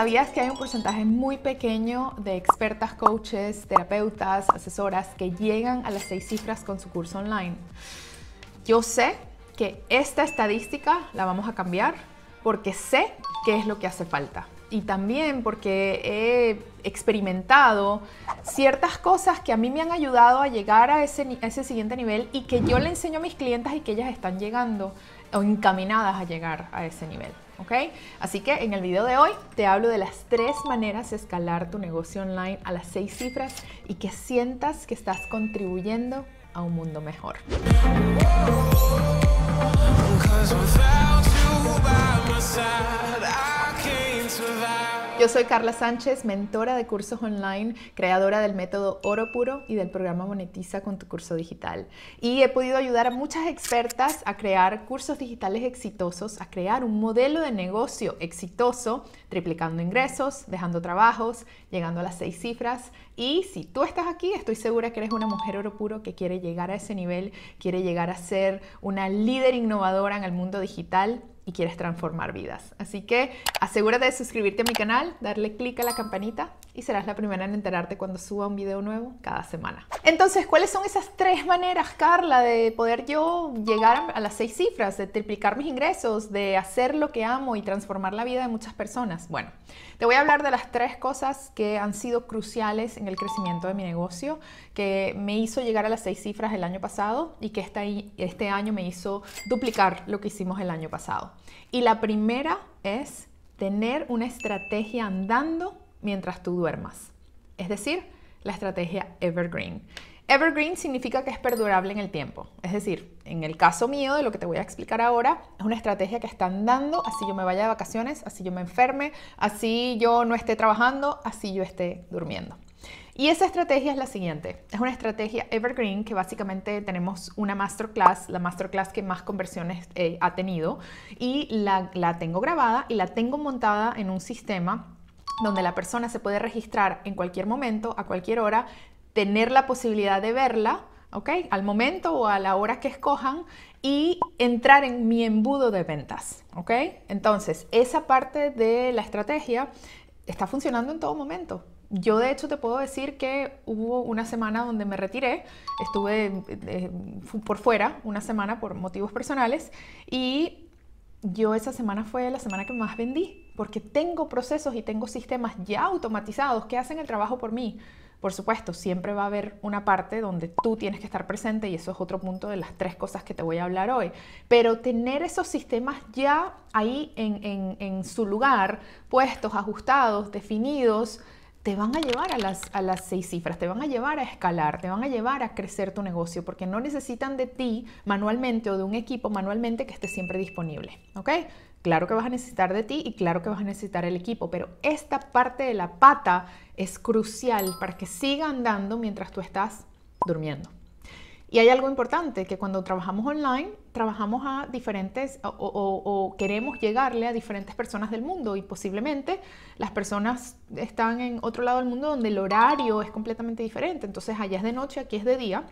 ¿Sabías que hay un porcentaje muy pequeño de expertas, coaches, terapeutas, asesoras que llegan a las seis cifras con su curso online? Yo sé que esta estadística la vamos a cambiar porque sé qué es lo que hace falta. Y también porque he experimentado ciertas cosas que a mí me han ayudado a llegar a ese, a ese siguiente nivel y que yo le enseño a mis clientes y que ellas están llegando o encaminadas a llegar a ese nivel. ¿Ok? Así que en el video de hoy te hablo de las tres maneras de escalar tu negocio online a las seis cifras y que sientas que estás contribuyendo a un mundo mejor. Yo soy Carla Sánchez, mentora de cursos online, creadora del método Oro Puro y del programa Monetiza con tu curso digital. Y he podido ayudar a muchas expertas a crear cursos digitales exitosos, a crear un modelo de negocio exitoso, triplicando ingresos, dejando trabajos, llegando a las seis cifras. Y si tú estás aquí, estoy segura que eres una mujer oro puro que quiere llegar a ese nivel, quiere llegar a ser una líder innovadora en el mundo digital y quieres transformar vidas. Así que asegúrate de suscribirte a mi canal, darle clic a la campanita y serás la primera en enterarte cuando suba un video nuevo cada semana. Entonces, ¿cuáles son esas tres maneras, Carla, de poder yo llegar a las seis cifras, de triplicar mis ingresos, de hacer lo que amo y transformar la vida de muchas personas? Bueno, te voy a hablar de las tres cosas que han sido cruciales en el crecimiento de mi negocio, que me hizo llegar a las seis cifras el año pasado y que este, año me hizo duplicar lo que hicimos el año pasado. Y la primera es tener una estrategia andando mientras tú duermas. Es decir, la estrategia Evergreen. Evergreen significa que es perdurable en el tiempo. Es decir, en el caso mío de lo que te voy a explicar ahora, es una estrategia que está andando, así yo me vaya de vacaciones, así yo me enferme, así yo no esté trabajando, así yo esté durmiendo. Y esa estrategia es la siguiente. Es una estrategia evergreen que básicamente tenemos una masterclass, la masterclass que más conversiones eh, ha tenido, y la, la tengo grabada y la tengo montada en un sistema donde la persona se puede registrar en cualquier momento, a cualquier hora, tener la posibilidad de verla, ¿ok? Al momento o a la hora que escojan y entrar en mi embudo de ventas, ¿ok? Entonces, esa parte de la estrategia está funcionando en todo momento. Yo de hecho te puedo decir que hubo una semana donde me retiré, estuve eh, por fuera una semana por motivos personales y yo esa semana fue la semana que más vendí porque tengo procesos y tengo sistemas ya automatizados que hacen el trabajo por mí. Por supuesto, siempre va a haber una parte donde tú tienes que estar presente y eso es otro punto de las tres cosas que te voy a hablar hoy. Pero tener esos sistemas ya ahí en, en su lugar, puestos, ajustados, definidos, te van a llevar a las, a las seis cifras, te van a llevar a escalar, te van a llevar a crecer tu negocio, porque no necesitan de ti manualmente o de un equipo manualmente que esté siempre disponible, ¿ok? Claro que vas a necesitar de ti y claro que vas a necesitar el equipo, pero esta parte de la pata es crucial para que siga andando mientras tú estás durmiendo. Y hay algo importante, que cuando trabajamos online, trabajamos a diferentes o, queremos llegarle a diferentes personas del mundo y posiblemente las personas están en otro lado del mundo donde el horario es completamente diferente. Entonces allá es de noche, aquí es de día.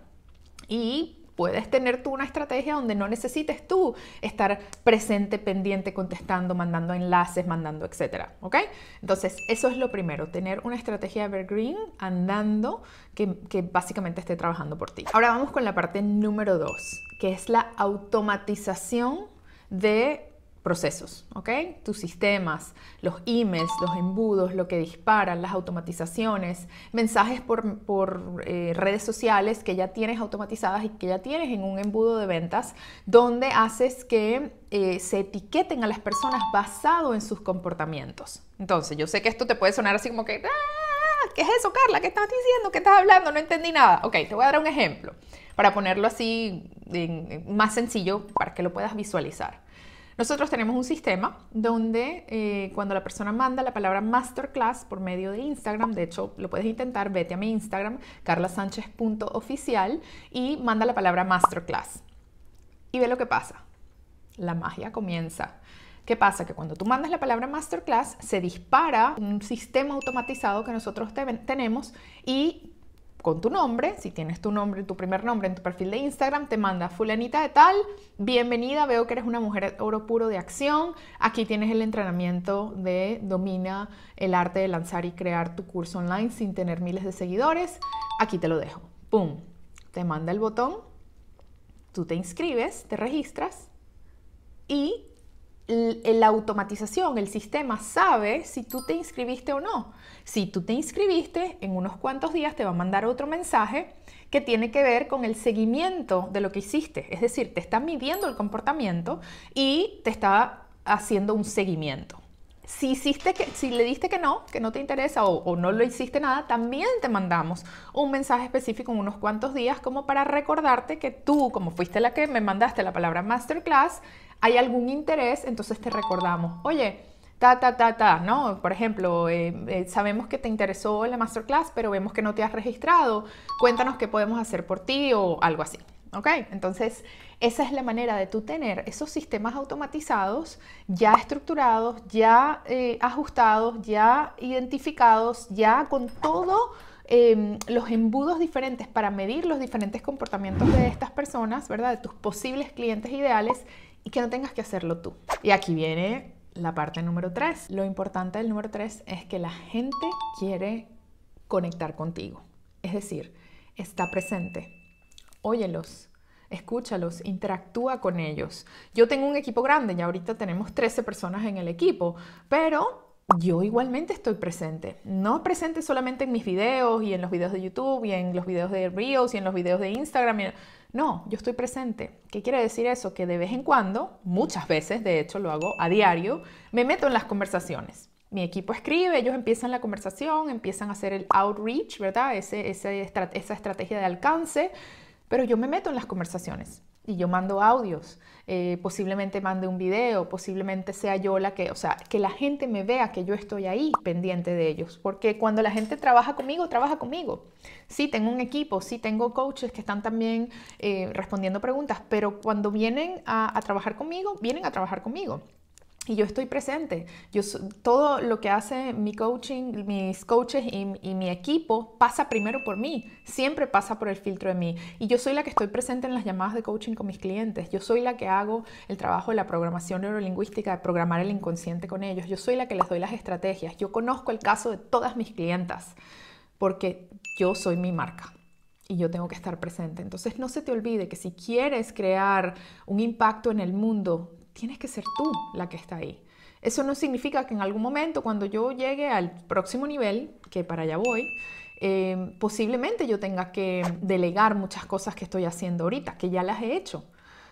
Y puedes tener tú una estrategia donde no necesites tú estar presente, pendiente, contestando, mandando enlaces, mandando, etcétera, ¿ok? Entonces, eso es lo primero, tener una estrategia evergreen andando que, que básicamente esté trabajando por ti. Ahora vamos con la parte número dos, que es la automatización de procesos, ¿ok? Tus sistemas, los emails, los embudos, lo que disparan, las automatizaciones, mensajes por, eh, redes sociales que ya tienes automatizadas y que ya tienes en un embudo de ventas, donde haces que eh, se etiqueten a las personas basado en sus comportamientos. Entonces, yo sé que esto te puede sonar así como que, ah, ¿qué es eso, Carla? ¿Qué estás diciendo? ¿Qué estás hablando? No entendí nada. Ok, te voy a dar un ejemplo para ponerlo así más sencillo para que lo puedas visualizar. Nosotros tenemos un sistema donde eh, cuando la persona manda la palabra masterclass por medio de Instagram, de hecho lo puedes intentar, vete a mi Instagram, carlasánchez.oficial y manda la palabra masterclass. Y ve lo que pasa. La magia comienza. ¿Qué pasa? Que cuando tú mandas la palabra masterclass, se dispara un sistema automatizado que nosotros tenemos y con tu nombre, si tienes tu nombre, tu primer nombre en tu perfil de Instagram, te manda fulanita de tal, bienvenida, veo que eres una mujer oro puro de acción, aquí tienes el entrenamiento de domina el arte de lanzar y crear tu curso online sin tener miles de seguidores, aquí te lo dejo, ¡pum! Te manda el botón, tú te inscribes, te registras y la automatización, el sistema sabe si tú te inscribiste o no. Si tú te inscribiste, en unos cuantos días te va a mandar otro mensaje que tiene que ver con el seguimiento de lo que hiciste. Es decir, te está midiendo el comportamiento y te está haciendo un seguimiento. Si, hiciste que, si le diste que no, que no te interesa o, o no lo hiciste nada, también te mandamos un mensaje específico en unos cuantos días como para recordarte que tú, como fuiste la que me mandaste la palabra masterclass, hay algún interés, entonces te recordamos, oye, ta, ta, ta, ta, ¿no? Por ejemplo, eh, eh, sabemos que te interesó la masterclass, pero vemos que no te has registrado, cuéntanos qué podemos hacer por ti o algo así, ¿ok? Entonces, esa es la manera de tú tener esos sistemas automatizados ya estructurados, ya eh, ajustados, ya identificados, ya con todo em, los embudos diferentes para medir los diferentes comportamientos de estas personas, ¿verdad? De tus posibles clientes ideales y que no tengas que hacerlo tú. Y aquí viene la parte número tres. Lo importante del número tres es que la gente quiere conectar contigo. Es decir, está presente. Óyelos, escúchalos, interactúa con ellos. Yo tengo un equipo grande, y ahorita tenemos 13 personas en el equipo, pero yo igualmente estoy presente. No presente solamente en mis videos y en los videos de YouTube y en los videos de Reels y en los videos de Instagram. No, yo estoy presente. ¿Qué quiere decir eso? Que de vez en cuando, muchas veces, de hecho lo hago a diario, me meto en las conversaciones. Mi equipo escribe, ellos empiezan la conversación, empiezan a hacer el outreach, ¿verdad? esa estrategia de alcance, pero yo me meto en las conversaciones y yo mando audios, eh, posiblemente mande un video, posiblemente sea yo la que, o sea, que la gente me vea que yo estoy ahí pendiente de ellos, porque cuando la gente trabaja conmigo, trabaja conmigo. Sí, tengo un equipo, sí, tengo coaches que están también eh, respondiendo preguntas, pero cuando vienen a trabajar conmigo, vienen a trabajar conmigo y yo estoy presente. Yo, todo lo que hace mi coaching, mis coaches y, mi equipo pasa primero por mí, siempre pasa por el filtro de mí. Y yo soy la que estoy presente en las llamadas de coaching con mis clientes. Yo soy la que hago el trabajo de la programación neurolingüística, de programar el inconsciente con ellos. Yo soy la que les doy las estrategias. Yo conozco el caso de todas mis clientas porque yo soy mi marca y yo tengo que estar presente. Entonces no se te olvide que si quieres crear un impacto en el mundo, tienes que ser tú la que está ahí. Eso no significa que en algún momento, cuando yo llegue al próximo nivel, que para allá voy, eh, posiblemente yo tenga que delegar muchas cosas que estoy haciendo ahorita, que ya las he hecho.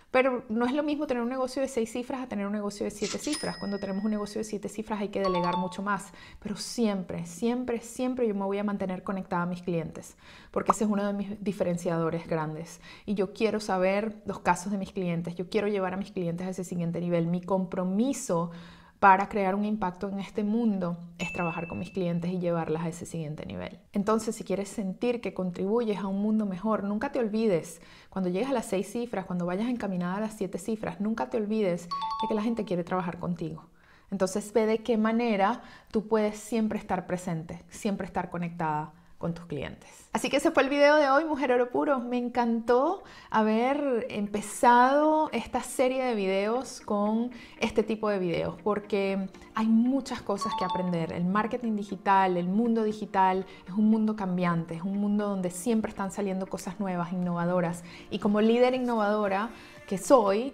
Pero no es lo mismo tener un negocio de seis cifras a tener un negocio de siete cifras. Cuando tenemos un negocio de siete cifras hay que delegar mucho más. Pero siempre, siempre, siempre yo me voy a mantener conectada a mis clientes, porque ese es uno de mis diferenciadores grandes. Y yo quiero saber los casos de mis clientes, yo quiero llevar a mis clientes a ese siguiente nivel. Mi compromiso para crear un impacto en este mundo es trabajar con mis clientes y llevarlas a ese siguiente nivel. Entonces, si quieres sentir que contribuyes a un mundo mejor, nunca te olvides, cuando llegues a las seis cifras, cuando vayas encaminada a las siete cifras, nunca te olvides de que la gente quiere trabajar contigo. Entonces, ve de qué manera tú puedes siempre estar presente, siempre estar conectada con tus clientes. Así que ese fue el video de hoy, Mujer Oro Puro. Me encantó haber empezado esta serie de videos con este tipo de videos porque hay muchas cosas que aprender. El marketing digital, el mundo digital es un mundo cambiante, es un mundo donde siempre están saliendo cosas nuevas, innovadoras. Y como líder innovadora que soy,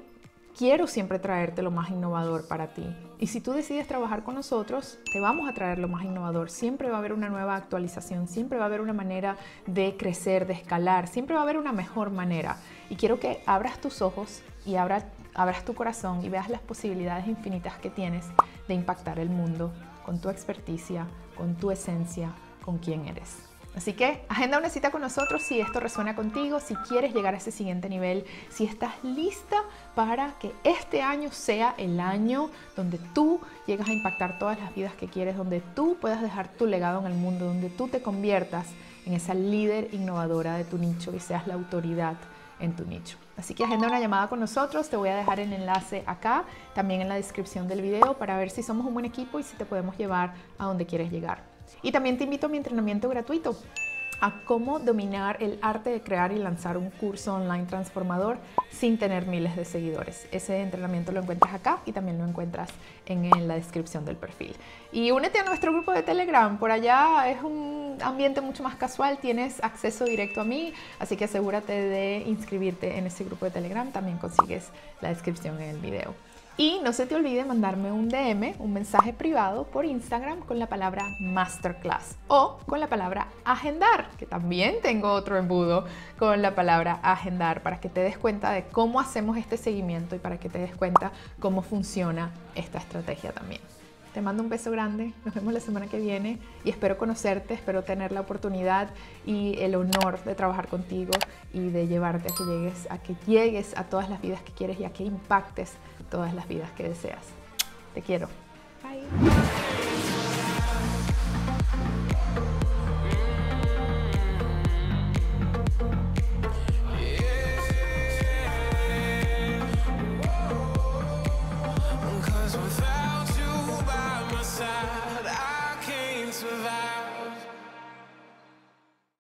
quiero siempre traerte lo más innovador para ti. Y si tú decides trabajar con nosotros, te vamos a traer lo más innovador. Siempre va a haber una nueva actualización, siempre va a haber una manera de crecer, de escalar, siempre va a haber una mejor manera. Y quiero que abras tus ojos y abras, tu corazón y veas las posibilidades infinitas que tienes de impactar el mundo con tu experticia, con tu esencia, con quién eres. Así que agenda una cita con nosotros si esto resuena contigo, si quieres llegar a ese siguiente nivel, si estás lista para que este año sea el año donde tú llegas a impactar todas las vidas que quieres, donde tú puedas dejar tu legado en el mundo, donde tú te conviertas en esa líder innovadora de tu nicho y seas la autoridad en tu nicho. Así que agenda una llamada con nosotros, te voy a dejar el enlace acá, también en la descripción del video para ver si somos un buen equipo y si te podemos llevar a donde quieres llegar. Y también te invito a mi entrenamiento gratuito. a cómo dominar el arte de crear y lanzar un curso online transformador sin tener miles de seguidores. Ese entrenamiento lo encuentras acá y también lo encuentras en, la descripción del perfil. Y únete a nuestro grupo de Telegram, por allá es un ambiente mucho más casual, tienes acceso directo a mí, así que asegúrate de inscribirte en ese grupo de Telegram, también consigues la descripción en el video. Y no se te olvide mandarme un DM, un mensaje privado por Instagram con la palabra masterclass o con la palabra agendar, que también tengo otro embudo con la palabra agendar para que te des cuenta de cómo hacemos este seguimiento y para que te des cuenta cómo funciona esta estrategia también. Te mando un beso grande, nos vemos la semana que viene y espero conocerte, espero tener la oportunidad y el honor de trabajar contigo y de llevarte a que llegues a que llegues a todas las vidas que quieres y a que impactes todas las vidas que deseas. Te quiero. Bye.